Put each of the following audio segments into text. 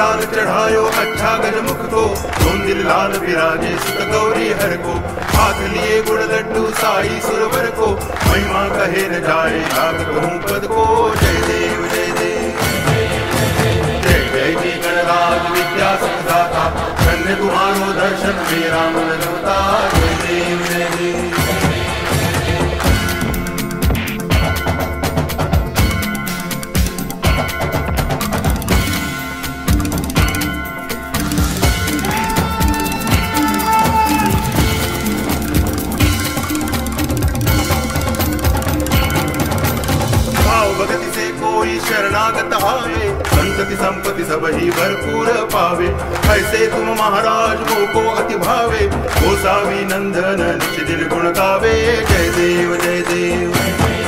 भाग चढ़ायो अच्छा गज मुख को दिल लाल विराजे सुत गौरी हर को। हाथ लिए गुड़ लड्डू, साई सुरवर को। महिमा कहे न जाए लाग कहूँ पद को। जय देव जय देव। जय जय जी गणराज विद्या सुखदाता धन्य तुम्हारो दर्शन मेरा मन कोई शरणागत हावे संतति संपत्ति सब ही भरपूर पावे। ऐसे तुम महाराज वो को अति भावे। गोसावी नंदन निच दिल गुण गावे। जय देव जय देव।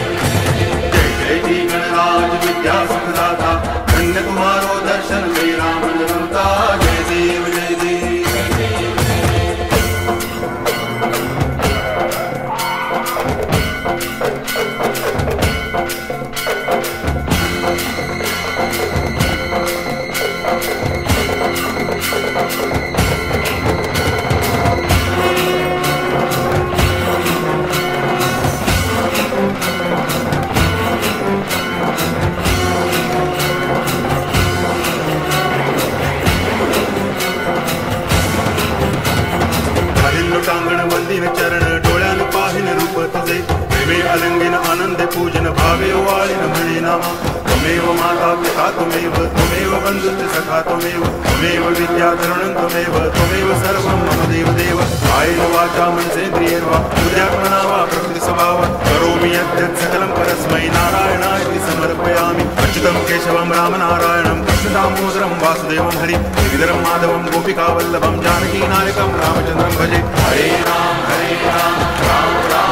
अलंगिन आनंद पूजन भावे वाळीन म्हणे नामा। त्वमेव माता पिता, त्वमेव त्वमेव बंधुश्च सखा, त्वमेव विद्या तरुणं, त्वमेव त्वमेव सर्वं मम देव देव कायेन वाचा मनसेन्द्रियेर्वा बुद्ध्यात्मना वा प्रकृति स्वभाव। करोमि यद्यत् सकलं परस्मै नारायणाय समर्पयामि। अच्युतं केशवं, रामनारायणं, कृष्णदामोदरं, वासुदेवं हरि गिरिधरं माधवं, गोपिकावल्लभं, जानकीनायकं, रामचन्द्रं भजे। हरे राम हरे राम राम राम।